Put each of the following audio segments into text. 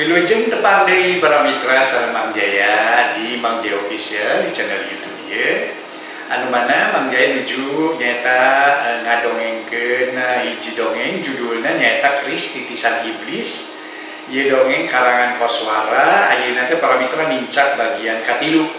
Wilujeng tepang deui para mitra Mang Jaya di Mang Jaya Official di channel YouTube ya. Anu mana Mang Jaya nuju nyata eh, ngadongengkeun eh, hiji dongeng judulna nyata Kris Titisan Iblis. Ieu dongeng karangan Koswara ayeuna teh para mitra nincak bagian katilu.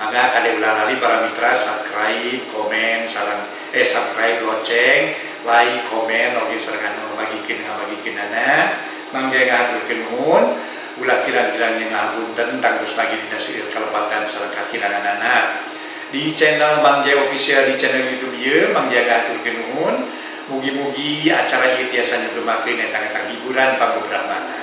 Maka kade ulah lali para mitra subscribe, komen, sarang eh subscribe lonceng, like, komen, oge sareng anu bagikeun anak manggenga kenun ulah kilan-kilan yang ngabun tentang terus pagi di dasir kelepatan serangkat kilan anak-anak. Di channel Mangja Official di channel YouTube ya Mangja Gatur kenun Mugi-mugi acara ini biasa nyutemakin tentang tentang hiburan panggu Brahmana.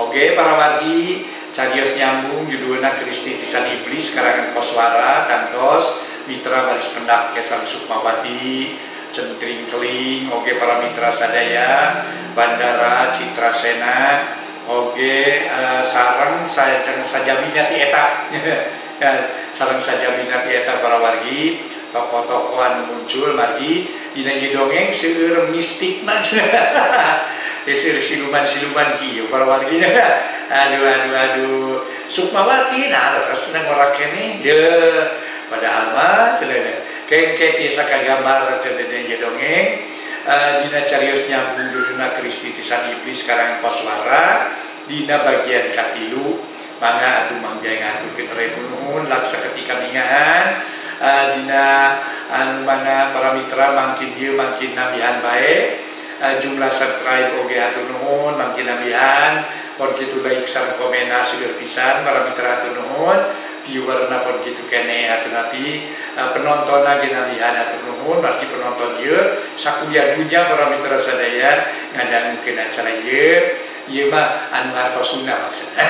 Oke para wargi Cagios nyambung judulnya Kristi Tisan Iblis Karangan Koswara Tantos Mitra Baris Pendak Kesang Sukmawati cendringkeling oge paramitra sadaya bandara Citrasena oge eh, uh, sarang saya sajamina ti eta. Sarang sajamina ti eta para wargi tokoh-tokoh anu muncul margi dina dongeng seueur mistikna. Seueur siluman-siluman kieu para wargi. Aduh aduh aduh. Sukmawati nah resna ngorak nih, ya, padahal mah celeneh cenah kengke tiasa kagambar cedede dongeng uh, dina carios nyambung judulna Kristi tisan iblis sekarang koswara. Dina bagian katilu. Mangga atuh mangjaya ngaturkeun rebunuhun laksa ketika bingahan uh, dina anu mana para mitra makin dieu makin nabihan bae. Uh, jumlah subscribe oge hatur nuhun makin nabihan. Pon kitu like sareng komentar sieur pisan para mitra hatur nuhun viewer pun gitu kene tapi eh, penonton ginamihan atau nuhun bagi penonton ye sakulia dunia para mitra sadaya ngadang mungkin acara ye. Ye mah anwar kosunda maksudnya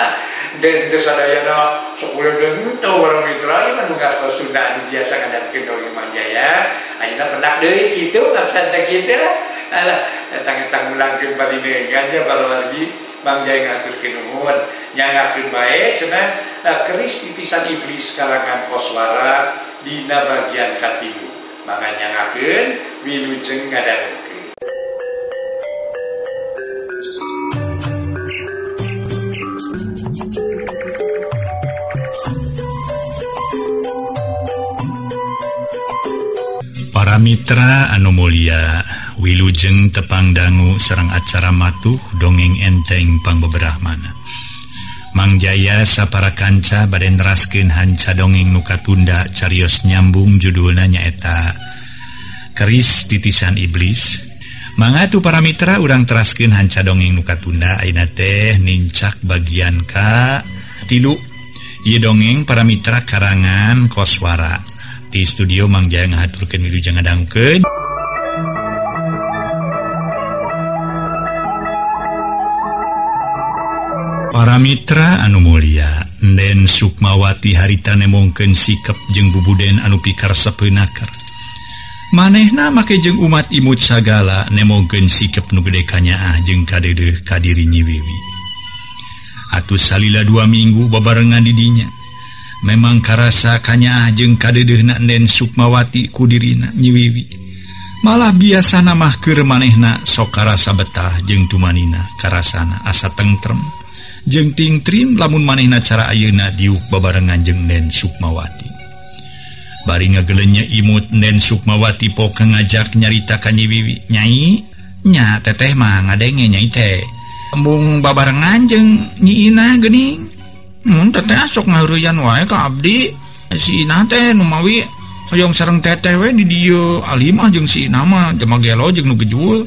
dan itu sadaya no sakulia dunia para mitra ye mah anwar kosunda anu biasa ngadang mungkin doi manjaya akhirnya pernah deh gitu maksudnya gitu lah. Alah tangitang mulangkin bali negan aja ya, baru lagi bang jaya ngatur kinuhun nyangakin baik cuman cenah keris titisan iblis kalangan koswara dina bagian katilu maka nyangakeun wilujeng ngadangukeun Para mitra anu mulia Wilujeng tepang dangu serang acara matuh dongeng enteng pang beberapa mana Mangjaya sapara kanca baden raskin hanca dongeng nuka tunda carios nyambung judulna nyaeta keris titisan iblis. Mangatu para mitra urang teraskin hanca dongeng nuka tunda Aina teh nincak bagian Ka tilu. Ye dongeng para mitra karangan koswara. Di studio Mangjaya ngahaturkan widu jangan dangke para Mitra anu Mulia Den Sukmawati harita nemongken sikap jeung bubuden anu pikarsa penakar manehna make jeung umat imut sagala nemogen sikap nugedekanya jeung kadede kadiri nyiwiwi Atuh salila dua minggu babarengan didinya. Memang karasa kanya jeung kadedehna Den Sukmawati kudirina nyiwiwi malah biasa namah ke manehna sokarasa betah jeung tumanina karasana asa tengrem jeng tingtrim lamun manehna cara ayeuna diuk babarengan jeng Nen Sukmawati. Bari ngagelenya imut Nen Sukmawati poka ngajak nyarita ka Nyi Wiwi nyai nya teteh mah ngadenge nyai teh. Embung babarengan jeung Nyi Ina geuning. Mun teteh sok ngahuruyan wae ka abdi. Si Ina teh nu mawi hoyong sareng teteh we di dieu. Alimah jeung si Ina mah jelema gelo jeung nu gejul.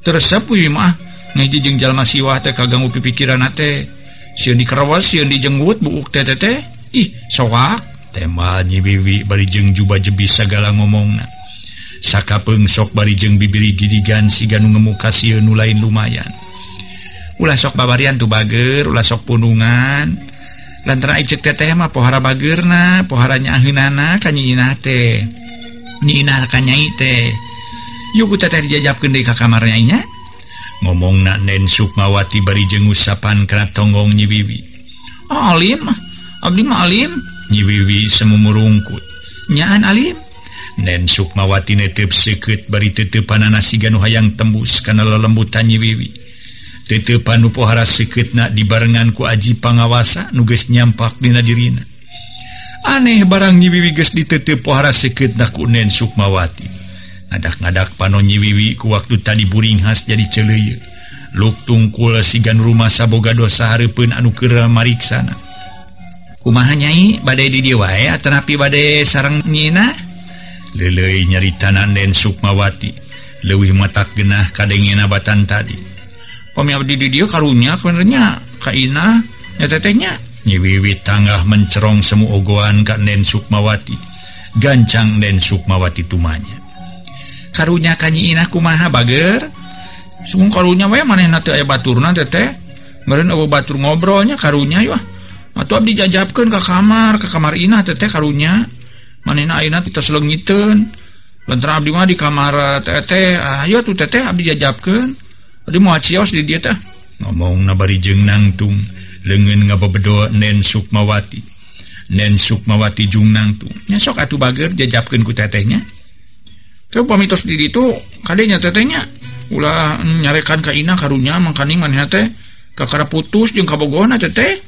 Teresep mah. Jalma Siwah kaganggu pipikiran dijenggut temnyiwi barijeng juba jebi ngomongna. Sakapeung sok bari jeng bibiri gidigan siganu ngemukasi nu lain lumayan. Ulah sok babarian tu bager ulah sok punungan. Lantaran icek teteh mah pohara bagerna poharanya ahinana kanyiinah teh. Ka kanyai teh. Yuk teteh dijajabkeun deui ka kamarnya nya ngomong nanen Sukmawati bari jeng usapan kerat tonggong nyiwiwi oh, Alim. Abdi Alim. Nyiwiwi semumurungkut. Nyaan Alim. Nen Sukmawati netep seket bari tetepan nasi ganu hayang tembus karena lelembutan nyiwiwi tetepan nupohara seket na dibarengan ku aji pangawasa nuges nyampak dina dirina. Aneh barang nyiwiwi ges ditetep pohara seket na ku Nen Sukmawati. ngadak-ngadak Panonyi Wiwi ku waktu tadi buring khas jadi cele luktungkul sigan rumah saboga dosa Harpun anukera Mariksana kumahanyai badai wae terapi badai sarang nyina? Lele nyari tanan dan Sukmawati. Lewih mata genah kadengin nabatan tadi. Pemiabdi di dia karunya sebenarnya. Kaina nyetetenya nyiwiwi tanggah mencerong semu ogoan kak Den Sukmawati. Gancang Den Sukmawati tumanya. karunya kanyi inahku maha bager. Sung karunnya we maneh na aya baturna teteh meren awa batur ngobrolnya karunya yo ah. atau abdi jajabkeun ka kamar ka kamar inah teteh karunya. Manehna ayeuna tos leungiteun bentar abdi mah di kamar teteh ayo tuh teteh abdi jajabkeun. Abdi mau di dia teh. Ngomong nabari jeung nangtung leungeun ngabebedo nen sukmawati. Nen sukmawati jung nangtung. Nya sok atuh bager jajabkan ku tetehnya pamitos diri itu kadenya tetenya ulah menyarekan Kaina karunnya teh. Kakara putus jeung kabogona teteh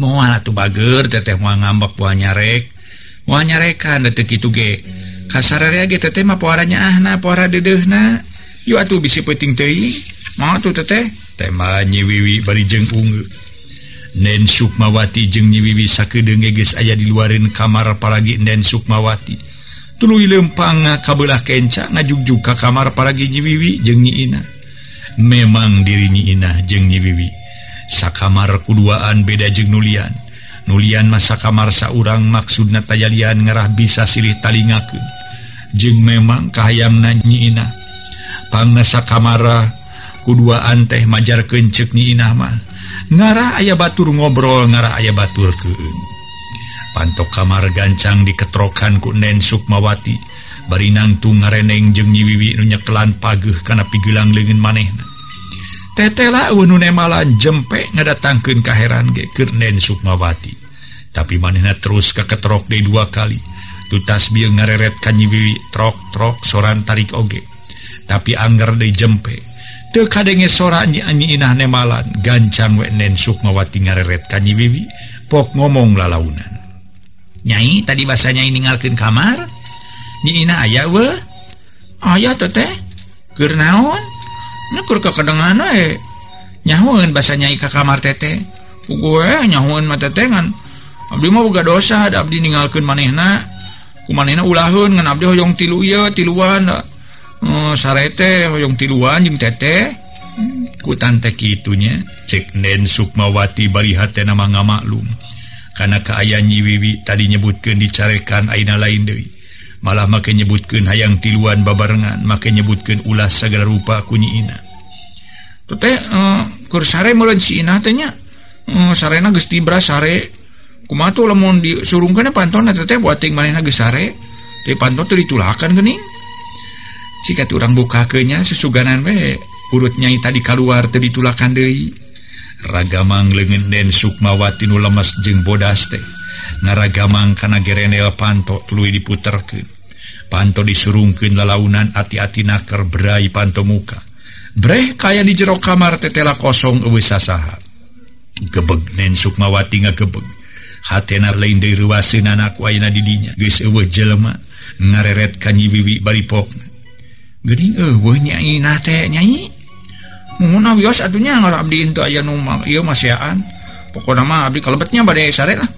mau tuh bager teteh mau ngambak buah nyarek. Mau nyarekan detik itu ge. Kasar teteh mah puaranya ahna puara dedehna. Yu atuh bisi peting teuing mau tuh teteh tema nyiwiwi bari jeng ungu Nen Sukmawati jeung nyiwiwi sakeudeung geus aya diluarin kamar paragi Nen Sukmawati. tului lempang kabelah kenca ngajugju ka kamar paragi nyiwiwi jeng nyiina memang diri nyiina jeng nyiwiwi sakamar kuduaan beda jeng nulian. Nulian masa kamar saurang maksud natayalian ngerah bisa silih talingakeun. Jeng memang kahayam nyiina pangasa kamara kuduaan teh majar kencek nyiina mah. Ngarah ayah batur ngobrol ngarah ayah batur keun pantok kamar gancang diketrokan ku Nen Sukmawati. Barinangtung ngareneng jeng nyiwiwi nunyakelan pageh kana pigilang legin manehna. Tetela wununemalan jempe ngadatangkeun kaheran ge keur Nen Sukmawati. Tapi manehna terus keketrok deui dua kali. Tutas bieu ngareret ka nyiwiwi trok-trok soran tarik oge. Tapi angger deui jempe. Teu kadenge sora nyi inah nemalan gancang we nen Sukmawati ngareret ka nyiwiwi pok ngomong lalaunan. nyai tadi bahasanya ini ngalkin kamar. Nyiina aya we? Aya teteh teh keur naon? Ke kedengan eh nyahuin bahasa nyai ke kamar teteh gue nyahuin mata tengan abdi mah boga dosa ada abdi ninggalkeun manehna. Ku manehna ulahun ngan abdi hoyong tilu ya tiluan eh, eh, uh, sarete hoyong tiluan jeung tete hmm, ku tante kitunya cek nen sukmawati bari hatena mangga maklum karena keayaanyi Wiwi tadi nyebutkan dicarekan Aina lain Dewi malah make nyebutkan hayang tiluan babarengan make nyebutkan ulas segala rupa kunyiina Ina. Uh, eh, kursare melencinatnya uh, eh, sarena Gusti brasare kumatu lemon disurungkan panton buat sare. Panto teh ditulakan gening jika orang buka kenya susuganan we urutnya tadi keluar tadi ditulakan deui. ragamang lengen Den Sukmawati nu lemes jeung bodaste ngaragamang kana gerenel panto tulu diputerkeun. Panto disurungken lalaunan hati-hati naker berai panto muka. Breh kaya di jero kamar tetela kosong usaha gebeg Nen Sukmawati ngagebeg. Hatena lain dari ruasin anak di didinya. Geus eueuh jelema ngareret ka nyiwiwi bari pokna geuning eueuh nyai nate nyai. bios atunya abdi tuh aya numa iya masyahan pokok nama abdi kalebetnya badai sare lah.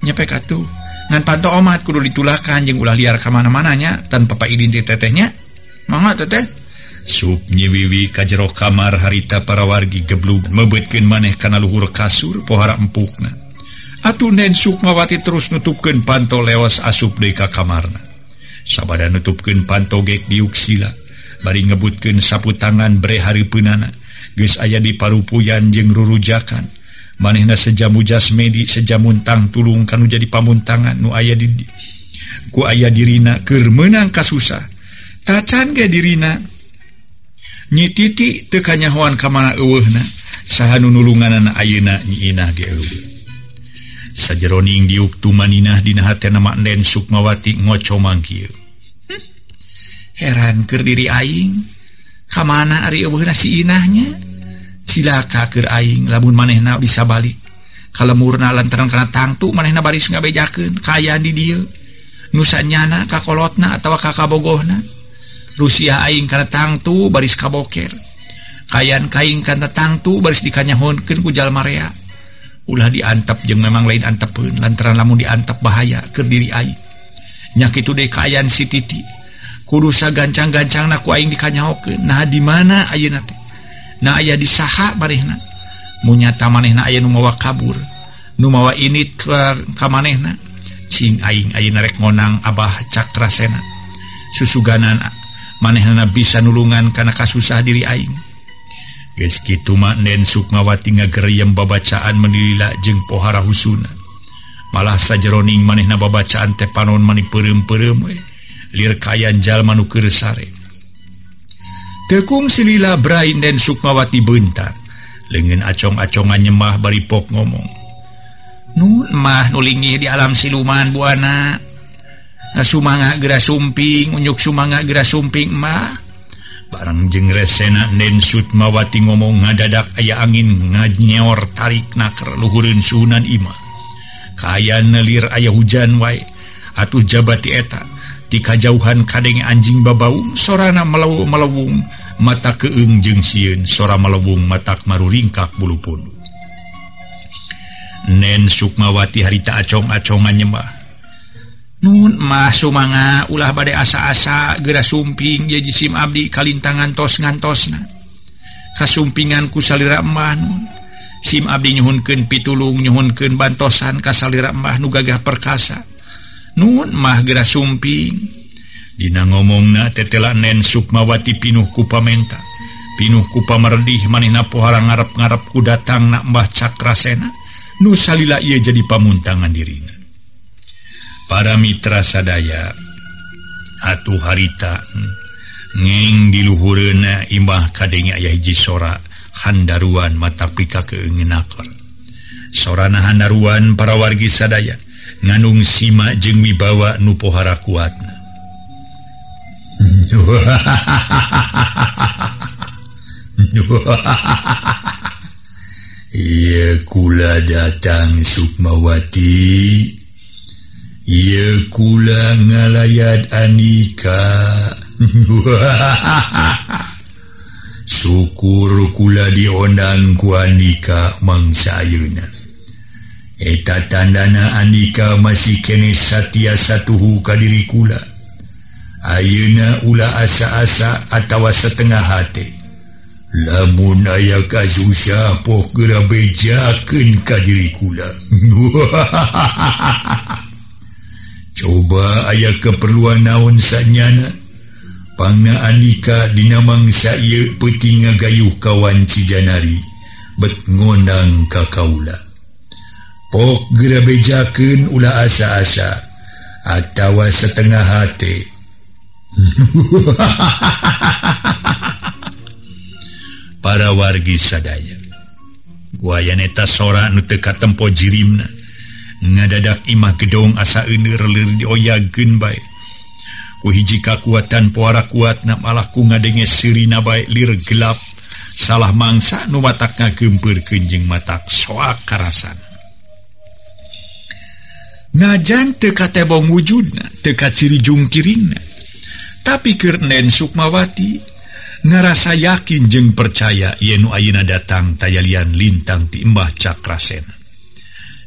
Nyepek atuh ngan panto omat kudu ditulahkan jeng ulah liar kemana-mananya tanpa pak idin di tetehnya. Mangga teteh supnyi wiwi kajero kamar harita para wargi geblug mebetkin maneh kana luhur kasur pohara empukna. Atuh nen sukmawati terus nutupkan panto lewas asup deka kamarna. Sabada nutupkan panto gek diuksila bari ngebutkan sapu tangan berehari punana guys aya di parupuyan jeng rurujakan. Manehna sejamu jasmedi sejamuntang tulung kanu jadi pamuntangan. Nu aya di ku aya dirina keur menang kasusah. Tacan ge dirina? Nyi titi teu kanyahoan ka kamana eueuhna saha nu nulunganna ayeuna nyi inah eueuh. Sajeroning diuk tumaninah dina hatena makden sukmawati ngoco mangkieu heran ke diri Aing. Kamana Ariinahnya silakakir Aing labun manehna bisa balik. Kalau murna lantaran karena tangtu manehna baris ngabejaken kaya di dia nusanyana kakolotna atau kakak bogohna Rusia Aing karena tangtu baris kaboker. Kayan kain karena tangtu baris dikanyahonken kujal Maria ulah diantap jeng memang lain antep pun lantaran lamun diantap bahaya ke diri Aing. Nyakit itu de kayan si titik kurusa gancang-gancang naku aing dikanyaoke nah di mana ayeuna teh? Nah aya di saha manehna munyata manehna aya numawa kabur. Nu mawa ini ka, manehna? Cing aing ayeuna rek ngonang abah Cakra Sena. Susuganan manehna bisa nulungan kana kasusah diri aing. Geus kitu mah sukmawati ngagerem babacaan menila jeung pohara husuna. Malah sajeroning manehna babacaan teh panon mani peureum-peureum we. lirkayanjal manukir sare tekung silila Brain dan Sukmawati Bentar lengan acong-acongan nyemah baripok ngomong. Nunmah nulingi di alam siluman buana nah, sumanga gera sumping unjuk sumanga gera sumping mah. Bareng jeng resena nen Sukmawati ngomong ngadadak aya angin nganyor tarik naker luhurin sunan imah. Kaya nelir ayah hujan wae atuh jabati eta. ti kajauhan kadenge anjing babaung sorana melau melewung mata keung jeung siun sora melewung matak maru ringkak bulu pun. Nen Sukmawati harita acong-acongan nyemah Nun mah sumanga ulah badai asa-asa gera sumping ya jisim abdi kalintangan tos ngantosna. Kasumpingan ku salira emah nun sim abdi nyuhunkeun pitulung nyuhunkeun bantosan ka salira emah nu gagah perkasa. nun mahgera sumping Dina ngomong na tetelanen Sukmawati pinuh kupamenta pinuh kupa merdih manina pohara ngarap-gararap ku datang nak Mbah Cakrasena Nusalila ia jadi pamuntangan dirina. Para Mitra sadaya atuh harita ngeng diluhurna imbah kadenge ayah hiji sora Handaruan mata pika keengenakor sorana Handaruan para wargi sadaya nganung sima jeung mibawa nupohara kuatna Iya kula datang Sukmawati. Iya kula ngalayat Anika. Syukur kula diondang ku Anika mangsayuna Eta tandana Anika masih kene satya satuhu kadiri kula. Ayeuna ula asa-asa atau setengah hati. Lamun aya kasusya po gera bejaken ka diri kula. Coba aya keperluan naon sanyana? Pana Anika dinamang saya peti ngagayuh kawan Cijanari bet ngonang kakaula Oh, bejaken ulah asa-asa. Atawa setengah hati. Para wargi sadaya. Wayaneta sora nuteka tempo jirimna. Ngadadak imah gedong asa unirlir dioyagen baik kuhiji kakuatan puara kuat na malahku ngadenge sirina baik lir gelap. Salah mangsa nu matak ngagempur kenjeng matak soak karasan. najan teka tebong wujudna teka ciri jungkiring. Tapi Kirnen Sukmawati ngerasa yakin jeng percaya Yenu Aina datang tayalian lintang timbah Cakrasen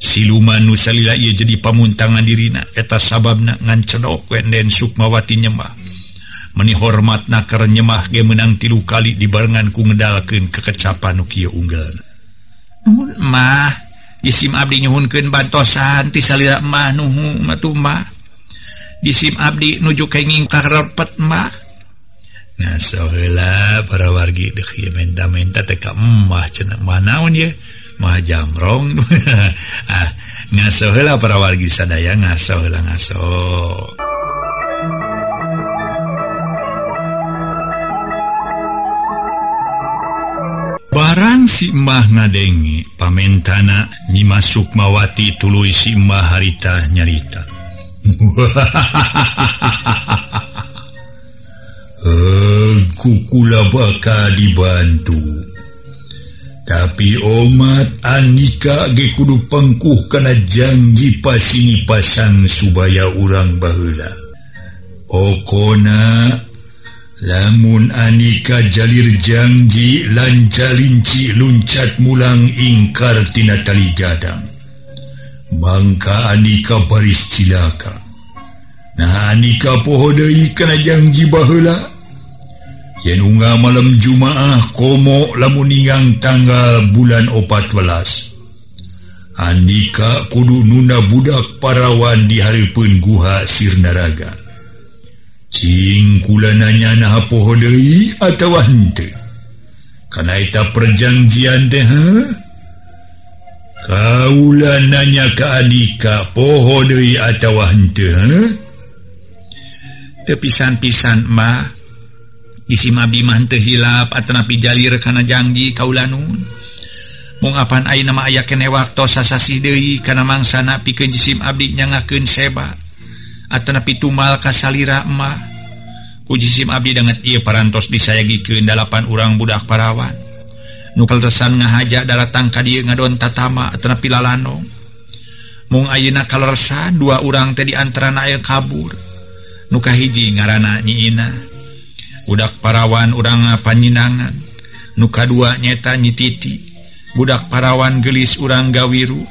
siluman Nusalila ia jadi pamuntangan dirina eta sababna ngancedok Wenden Sukmawati nyemah menihormat naker nyemah ge menang tilu kali dibarengan ku ngedalkeun kekecapan Nukia unggal mah jisim Abdi nyhunkan bantosanmah jisim Abdi nuju kenging karpetmah nah sola para wargi de menta-menta teka emmah tekamah manaun ya mah jamrong. Ah para wargi sadaya ngaso ngaso barang si mah ngadenge pamentana nyima Sukmawati tulu Sima harita nyarita. Eh, kukula baka dibantu. Tapi umat Andika Gekudu Pengkuh karena janji pasini pasang subaya urang bahula Okona lamun Anika Jalir janji lancalinci loncat mulang ingkartina tali gadang Bangka Anika Paris cilaka. Nah Anika pohodai karena janji bahla unga malam jumaah komo lamuningang tanggal bulan opat welas. Andika kudu nuna budak parawan di hari pengguha Sirnaraga. cingkula nanya naha poho atau eta perjanjian deh kaulananya keika poho atau tepisan-pisan mah isi mabimah henteu hilap napi Jalir karena janji kaulanun. Mengapan A nama aya kene waktu sasasi Dewi karena mangsa napi jisim Abdi nyangakeun sebat. atanapi tumal kasalirahmah pujisim Abdi dengan ia parantos disayagi ke urang budak parawan. Nukal resan ngahaja daratang ka dia ngadon tatama tenapi lalano mung ayeuna kalorsa dua urang tadi antara air kabur. Nuka hiji ngarana nyiina. Budak parawan urang panyinangan nuka dua nyeta nyititi. Budak parawan gelis urang gawiru.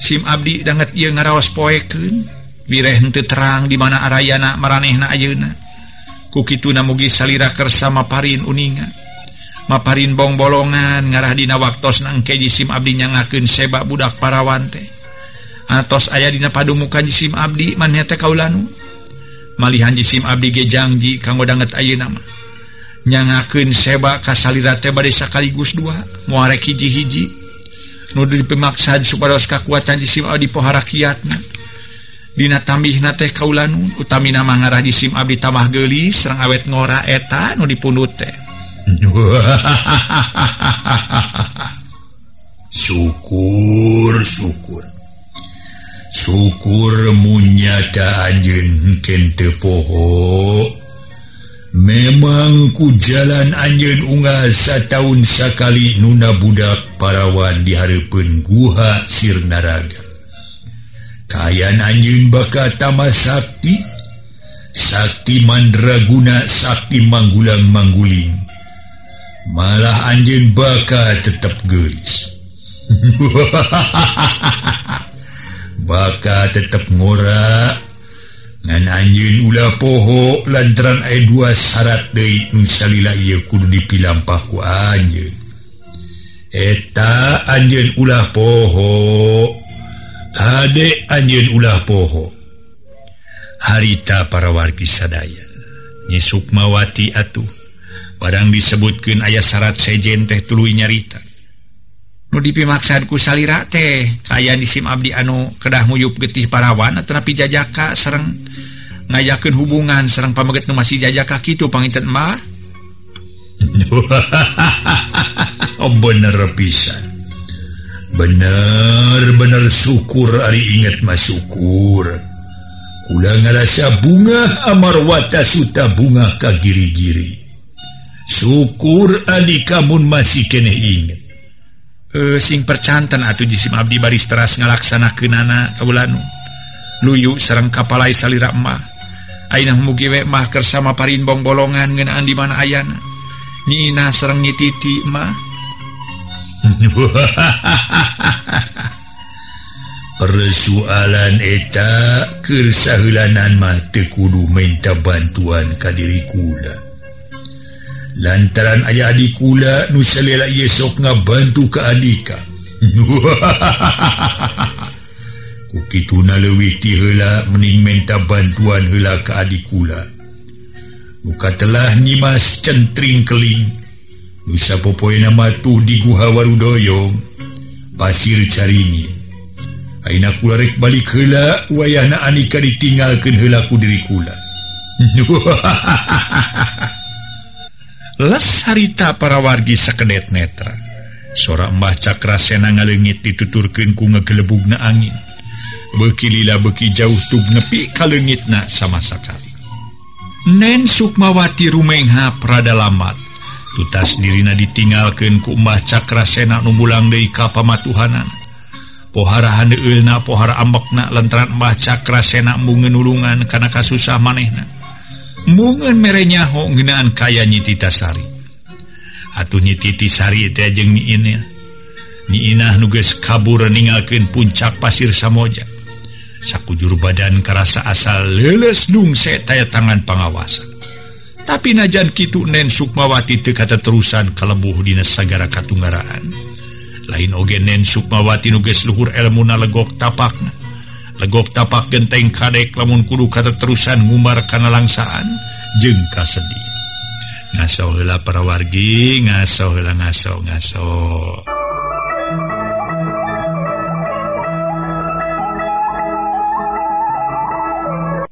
SIM Abdi banget ia ngaraos poeken. birehente terang di mana Arayana maranehna ayeuna. Kukituna mugi salira kersa maparin uninga. Maparin bong bolongan ngarah dina waktos nangke jisim abdi nyangakeun seba budak parawan teh. Atos aya dina padumukan jisim abdi maneh teh kaulanu? Malihan jisim abdi ge janji kanggo danget ayeuna mah. Nyangakeun seba ka salira teh bade sakaligus dua muarek hiji-hiji. Nu dipemaksa supados kakuatan jisim abdi pohara kiatna. Dina tambihna teh kaulanun utamina mangarah di SIM Abdi tamah geli serang awet ngora eta nu dipunut teh. Syukur syukur. Syukur munyata anjen teu poho. Memang ku jalan anjen unggal sataun sakali nuna budak parawan di hareupeun guha sirnaraga. aya anjing baka tama Sakti. Sakti Mandraguna sapi manggulang mangguling. Malah anjing baka tetap geris baka tetap ngora ngan anjing ulah poho lantaran aya dua syarat deui misalila ieu kudu dipilampah ku anjeun eta anjeun ulah poho Kade anjun ulah poho. Harita para wargi sadaya. Nyi Sukmawati atuh. Barang disebutkan ayah syarat sejen teh tulu nyarita. Nu dipimaksanku salira teh kaya disim abdi anu kedah muyup getih parawan terapi jajaka sereng ngajakin hubungan serang pameget nu masih jajaka gitu panginten oh, bener pisan. bener-bener syukur Ari ingat syukur. ulang ngerasa bunga Amarwata Suta bunga kagiri-giri syukur Adi kamu masih kene ingat. E, sing percantan atau jisim Abdi baris teras ngalaksana ke nana kaulan luyu serang kapalai salirakmah Ainah mugiwekmah kersa parinbong golongan ngenaan di mana ayana. Nina serang nyititi mah. persoalan etakkersahlanan Matekudu minta bantuan kadiri kula. Lantaran aya adik kula nusalela Yesok ngabantu keadika Kukitunawitila mening minta bantuan hela keadikula muka telah nimas centring keling. usappoina matuh di guha warudoyong pasir carini rek balik hela wayana Anika ditinggalkan helaku dirikula les harita para wargi sekedet netra. Sora Mbah Cakrasena ngalengit dituturkan ku ngegelebugna angin. Bekilila beki jauh tub nepi kalengitna sama sekali. Nen Sukmawati Rumengha Pradalamat tutas dirina ditinggalkan kumah Cakra Sena numbulang De kapamatuhanan poharahan Ilna pohara ambekna lentrat Mbah Cakra Sena bungenulungan karena kasusah manehna. Mungen merenya hongenaan kaya nyititasari atuh nyititisari tejeng ini niinah nuges kabur ningalkan puncak pasir Samoja. Sakujur badan kerasa asal leles lelesdung taya tangan pengawasan tapi najan Kitu Nen Sukmawati tekata terusan kalebuh di Sagara Katunggaraan. Lain ogenen Sukmawati nuges Luhur elmuna legok tapakna legok tapak genteng kadek lamun kudu kata terusan ngumbar karena langsaan jengka kasedih. Ngaso heula para wargi ngaso heula ngaso ngaso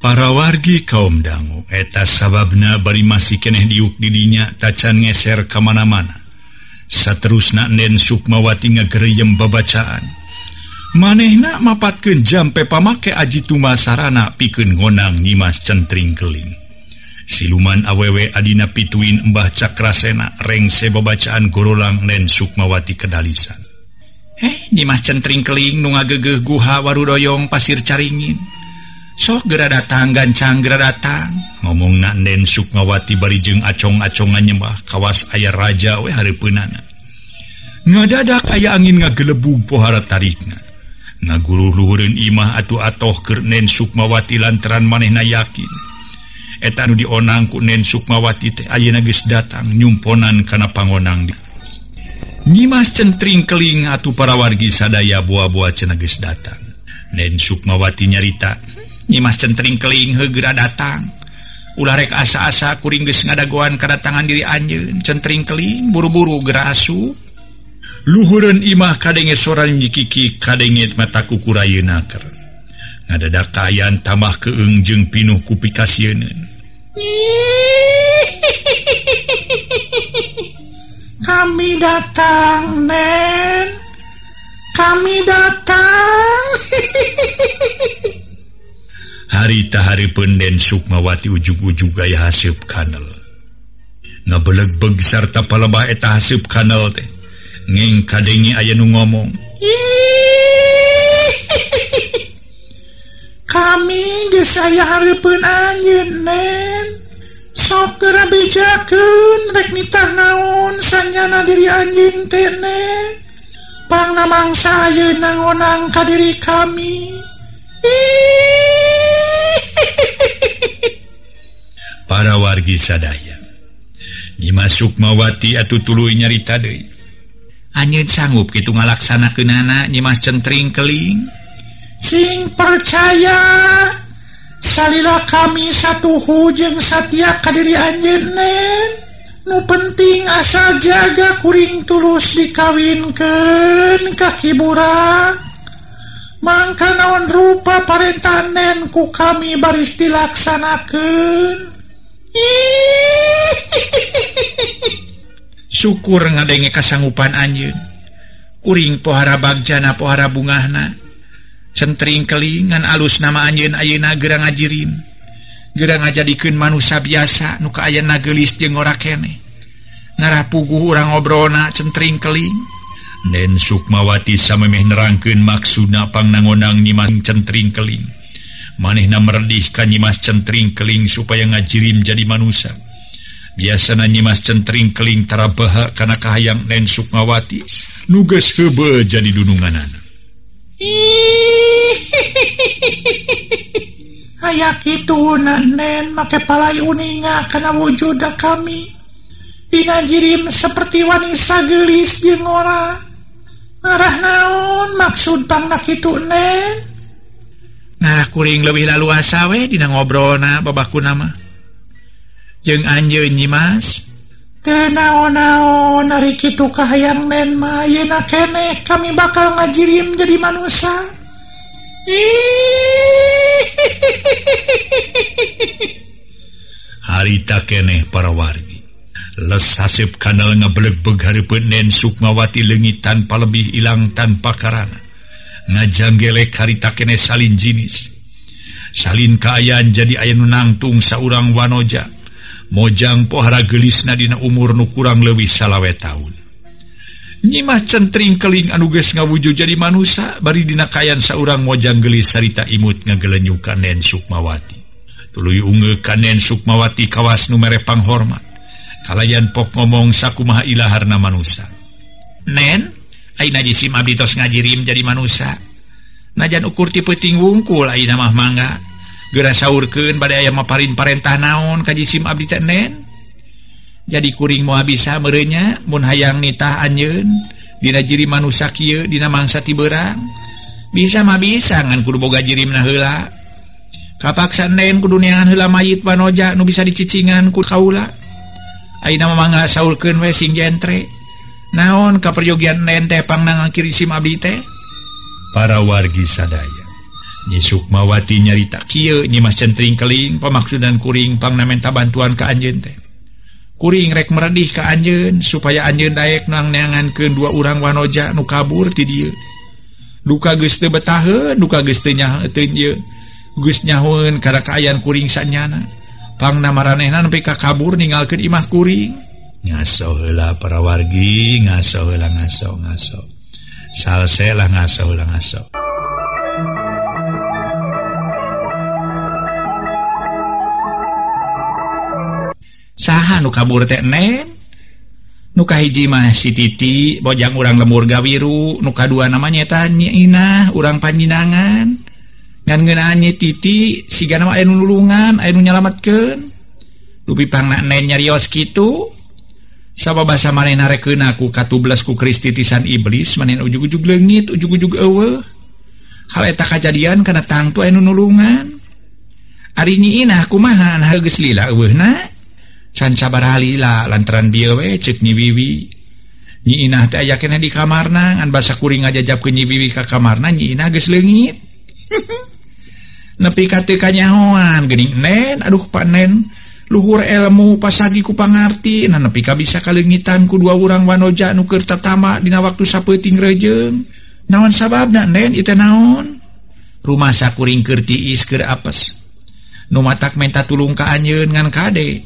para wargi kaum dangu eta sababna bari masih keneh diuk didinya tacan ngeser kemana-mana seterusna Nen Sukmawati ngagereyem babacaan. Manehna mapatkeun jampe pamake aji tuma sarana pikeun ngonang Nimas centring keling siluman awewe adina pituin Mbah Cakrasena rengse babacaan gorolang Nen Sukmawati kedalisan. Eh nyimas centring keling nu ngagegeh guha warudoyong pasir caringin. sok gera datang gancang gera datang. Ngomong Naden Sukmawati barijeng acong-acongan nyembah kawas ayah raja we hari penana ngadadak ayah angin ngagelebung pohara tarikna. Ngaguru luhurin imah atuh atoh ke Nen Sukmawati lantaran manehna yakin. Etanu dionang ku Nen Sukmawati teh ayeuna geus datang nyumponan kana pangonang di. Nyimas centring keling atuh para wargi sadaya buah-buah cenah geus datang. Nen Sukmawati nyarita nyimas centring keling hegera datang. Ularek asa-asa kuring geus ngadagoan kedatangan diri anjeun. Centring keling buru-buru gerasu luhureun imah kadenge soran nyikiki kadenge mata kukurayuna keur ngadada kayan tambah keengjeng pinuh kupikasieun kami datang nen. Kami datang. haritahari penden Sukmawati ujug-ujug aya hasib kanal. Ngabelegbeg sarta palebah eta hasib kanal teh. Ngeng kadengi aya nu ngomong. Kami saya hari pun anjeun men. Sok kera bejakeun rek nitah naon sanyana diri anjeun teh nen pang namang saya nangonang kadiri kami. para wargi sadaya. Dimasuk mawati atau tulu nyarita De anyit sanggup gitu ngalaksana ke nana nyimas centring keling? Sing percaya Salilah kami satu hujeng Satya Kadiri Anjenen nu penting asal jaga kuring tulus dikawinkan kaki burak Mangka naon rupa paritanen ku kami baris dilaksanakan syukur ngadenge kasanggupan anjun kuring pohara bagjana pohara bungahna. Centring kelingan alus nama anjun ayeuna gerang ngajirim gerang ngajadikeun manusia biasa nuka kaayana geulis jeung ora kene. Ngarapugu urang ngobrolna centring keling. Nen Sukmawati samemeh nerangkeun maksudna pangnangonang nangonang nyiman centring keling. Manehna meredihkan nyimas centring keling supaya ngajirim jadi manusia. Biasanya nyimas centring keling tarabaha kana kahayang Nen Sukmawati. Nugas hebe jadi dununganan kayak gitu Nen. Make palayuninga karena wujud kami. Dina jirim seperti wanita gelis jeung ngora. marah naon? Maksud pangnak itu neng nah kuring lebih lalu asawe dina ngobrol na babakku nama. Jeng anje nyimas tenaon-naon naon hari kitu kahayang nen mah yeuna kene kami bakal ngajirim jadi manusia harita kene para warga. les hasib kanal ngebelekbeg hari penen Sukmawati lengi tanpa lebih hilang tanpa karana. Ngajanggelek harita kene salin jinis. Salin kaayaan jadi aya nunangtung saurang wanoja. Mojang pohara gelis nadina umur nu kurang lebih salawe tahun. Nyimah centring keling anuges ngawujud jadi manusia bari dinakayan saurang mojang gelis sarita imut ngagelenyukan ngagelenyukanen Sukmawati. Tuluy unge kanen Sukmawati kawas numere panghormat. kalayan pok ngomong sakumaha ilaharna manusa. Nen najisim Abditos ngajirim jadi manusia najan ukur tipeting wungkul mah mangga. Gera saurken badai aya maparin parentah naon kajisim Abdi nen jadi kuring mua bisa merenya mun hayang nitah anyeun dina jiri manusia kieu dina mangsa tiberang bisa mah bisa ngan kudu boga jirim nah heula. Kapaksa nen kudu neangan heula mayit panoja nu bisa dicicingan ku kaula. Saulken sing jentre naon kaperyogian nentepang nangkiri kirisim Abdi teh? Para wargi sadaya. Nyi Sukmawati nyarita Ky nyimas centring keling pemaksudan kuring pangmenta bantuan ke Anjen teh. Kuring rek meredih ke Anjen supaya Anjen Dayek nangneangan ke dua orang wanoja nu kabur ti dia. Duka geste betahe duka gestenya Gusnyaun karena kayan kuring sanyana. pangranehpi kabur ningal ke imah kuring ngasola para wargi ngaso ngaso ngaso salselah ngaso ngaso saha nu kabur teh nen? Nu kahiji mah si titi bojang urang lemur gawiru nuka dua namanya tanya inah urang panjinangan. nyi titi sigana nulungan air menyelamatkan lupi pangnyarios gitu sama bahasa manenarekenaku K12ku Kristi titisan iblis manen ujug-ujug legit ujug-ujug hal tak kejadian karena tangtu nulungan. Hari ini aku mahan hargaslila cancabarla lantaran diewe cetnyi wiwi. Nyiinah teh yakin di kamarna ngan bahasa kuring aja jab ke nyi wiwi ka kamarna Nyi inah geus leungit. nepi kanyahoan Gening Aduh panen luhur elmu pasagi kupangarti nah nepika bisa kalengitan kedua orang wanoja nuker tatama dina waktu sapeting rejeng. Naon sabab? Nen itu naon? Rumah sakuring kerti isker apes. Nu matak menta tulung ka anjeun ngan kade.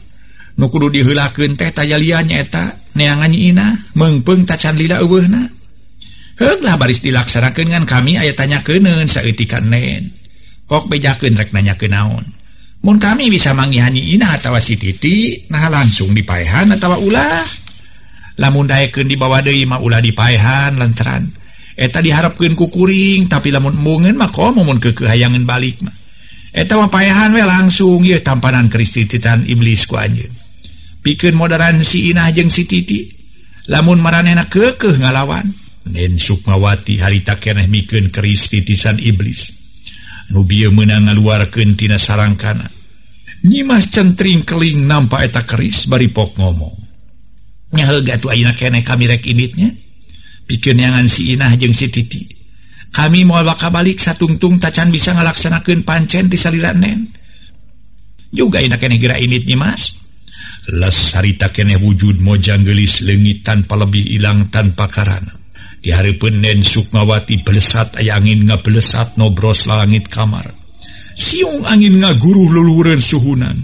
Nu kudu diheulakeun teh tajalian nyaeta neangan ina mengpeng tacan lila eueuhna. Heunglah baris dilaksanakeun ngan kami aya tanya keuneun saeutik nen. kok bejaken rek nanya ke naon. Mun kami bisa mangihanyi inah atawa si titi nah langsung dipaehan atawa ulah? Lamun di dibawa deui mah ulah dipaehan lantaran eta diharapkeun ku kuring tapi lamun embungeun mah komo mun kekehayangan balik mah. Eta mah paehan we langsung ieu tampanan kristitan iblis ku anjeun. Pikeun modaran si inah jeung si titi. Lamun maranehna keukeuh ngalawan Nen Sukmawati harita keneh mikeun keris titisan iblis. nubi menang ngaluarkentina sarangkana nyimas centring keling nampak eta keris baripok ngomong. Nyaga tuh aina kene kami rek initnya pikir nyangan si inah jeng si titi. Kami mau baka balik satungtung tacan bisa ngalaksanakan pancen di saliran nen. Juga enak kene gerak init nyimas les harita kene wujud mojang gelis lengit tanpa lebih hilang tanpa karana. dihari penen Sukmawati belesat aya angin ngabelesat nobros langit kamar. Siung angin ngaguruh leluhuran suhunan.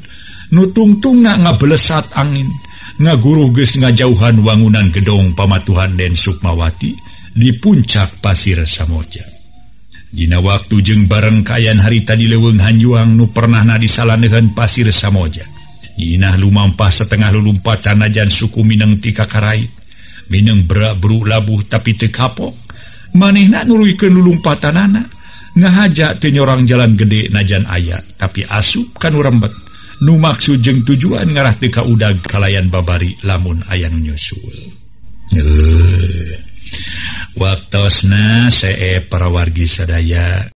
Nutungtung nga nga belesat angin. Ngaguruh ges ngajauhan wangunan gedong pamatuhan Den Sukmawati di puncak pasir Samoja. Dina waktu jeung bareng kayan hari tadi leweng hanjuang nu pernah na disalahhan pasir Samoja. Inah lumampah setengah lulumpatan tanajan suku Minang Tikakarait Minang berabru labuh tapi tekapok kapok. Manehnak nuruikan lulumpatan anak ngahajak tenyorang jalan gede najan ayat tapi asup kan rembet. Nu maksud jeng tujuan ngarah teka udag kalayan babari lamun ayah nyusul. Waktosna na e para wargi sadaya.